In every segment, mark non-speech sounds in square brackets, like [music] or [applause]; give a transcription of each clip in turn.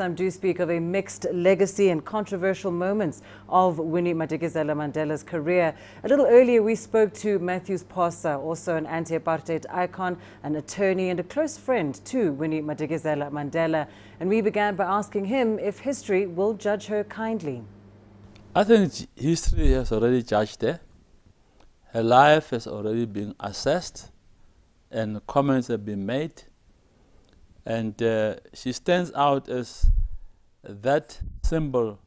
Some do speak of a mixed legacy and controversial moments of Winnie Madikizela Mandela's career. A little earlier, we spoke to Mathews Phosa, also an anti-apartheid icon, an attorney and a close friend to Winnie Madikizela Mandela. And we began by asking him if history will judge her kindly. I think history has already judged her. Her life has already been assessed and comments have been made. And uh, she stands out as that symbol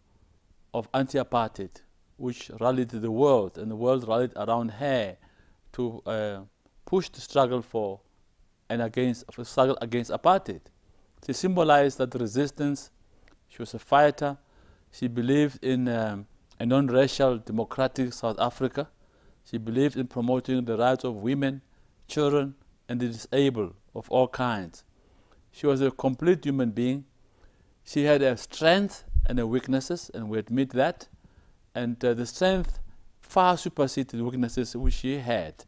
of anti-apartheid, which rallied the world, and the world rallied around her to uh, push the struggle for and against for struggle against apartheid. She symbolized that resistance. She was a fighter. She believed in um, a non-racial democratic South Africa. She believed in promoting the rights of women, children, and the disabled of all kinds. She was a complete human being. She had a strength and a weaknesses, and we admit that. And uh, the strength far superseded the weaknesses which she had.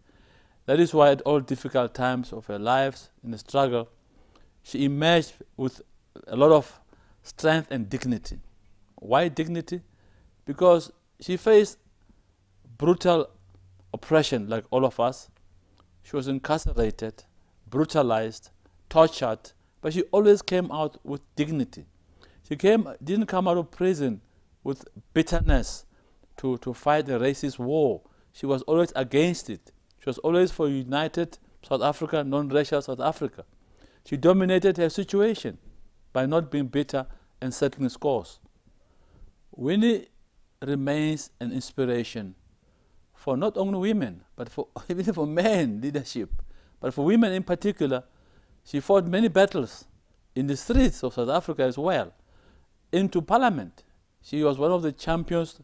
That is why at all difficult times of her lives in the struggle, she emerged with a lot of strength and dignity. Why dignity? Because she faced brutal oppression like all of us. She was incarcerated, brutalized, tortured, but she always came out with dignity. She came, didn't come out of prison with bitterness to, to fight the racist war. She was always against it. She was always for united South Africa, non-racial South Africa. She dominated her situation by not being bitter and settling scores. Winnie remains an inspiration for not only women, but for [laughs] even for men leadership, but for women in particular she fought many battles in the streets of South Africa as well, into parliament. She was one of the champions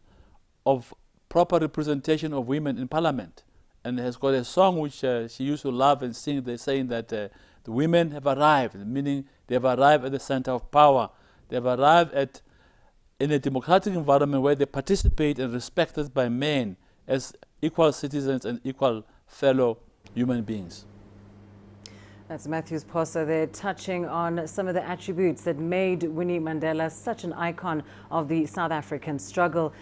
of proper representation of women in parliament and has got a song which uh, she used to love and sing, They're saying that uh, the women have arrived, meaning they have arrived at the center of power. They have arrived at in a democratic environment where they participate and respected by men as equal citizens and equal fellow human beings. That's Mathews Phosa there touching on some of the attributes that made Winnie Mandela such an icon of the South African struggle.